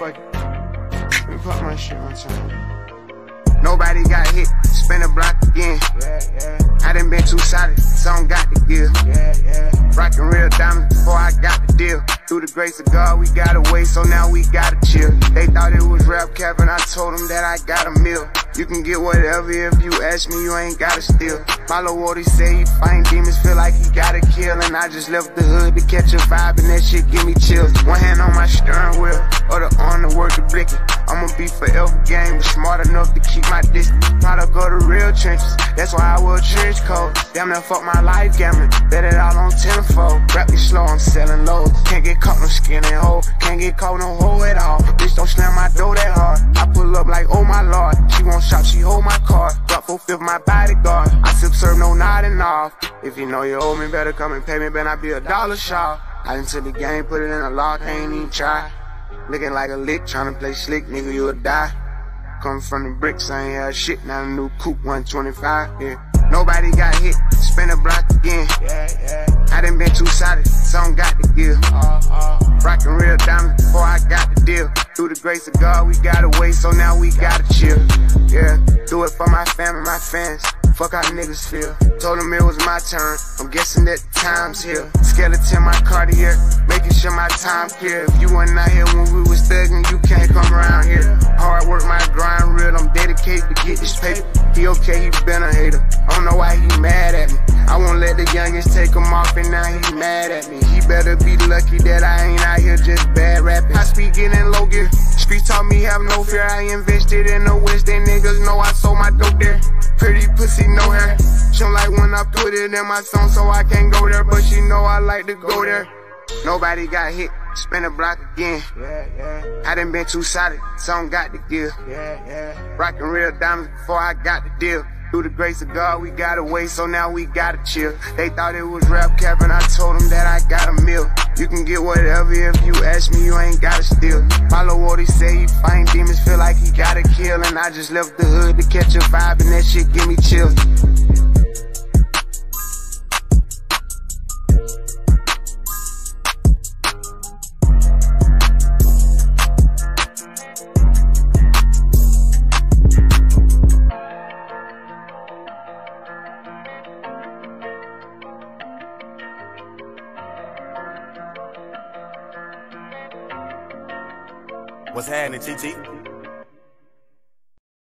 fuck me put my shit on time. Nobody got hit, spin a block again. Yeah, yeah. I done been too solid, some got the gear. Yeah, yeah. Rockin' real diamonds before I got the deal. Through the grace of God, we got away, so now we gotta chill. They thought it was rap cap, and I told them that I got a meal. You can get whatever if you ask me, you ain't gotta steal. Follow what he say, he find demons, feel like he gotta kill. And I just left the hood to catch a vibe, and that shit give me chills. One hand on my steering wheel, other on the work to blicky. I'ma be forever game, but smart enough to keep my distance. Product of the real trenches, that's why I wear trench coat. Damn near fuck my life gambling, bet it all on tenfold. Rap me slow, I'm selling low. Can't get caught no skin and hole, can't get caught no hole at all. Bitch, don't slam my door that hard. I pull up like, oh my lord. She won't shop, she hold my car. Drop fulfill my bodyguard. I sip serve, no nodding off. If you know you owe me, better come and pay me, better not be a dollar short. I done took the game, put it in a lock, ain't even try. Looking like a lick, trying to play slick, nigga, you'll die. Come from the bricks, I ain't had shit, now a new coupe 125, yeah. Nobody got hit, spin a block again. Yeah, yeah. I done been too solid, some got the gear. Uh, uh. Rockin' real diamonds before I got the deal. Through the grace of God, we got away, so now we gotta chill. Yeah, do it for my family, my fans. Fuck how niggas feel. Told them it was my turn. I'm guessing that the time's here. Skeleton my Cartier, making sure my time clear. If you weren't out here when we was thugging, you can't come around here. Hard work, my grind real. I'm dedicated to get this paper. He okay, he been a hater. I don't know why he mad at me. I won't let the youngest take him off, and now he mad at me. He better be lucky that I ain't out here just bad rapping. I speak it in low gear. Streets taught me have no fear. I invested in the West. They niggas know I sold put it in my song, so I can't go there. But she know I like to go there. Nobody got hit, spin a block again. Yeah, yeah. I done been too solid, some got the gear. Yeah, yeah. Rockin' real diamonds before I got the deal. Through the grace of God, we got away, so now we gotta chill. They thought it was rap cap, and I told them that I got a meal. You can get whatever if you ask me, you ain't gotta steal. Follow what he say, he find demons, feel like he gotta kill. And I just left the hood to catch a vibe, and that shit give me chills. What's happening, TT?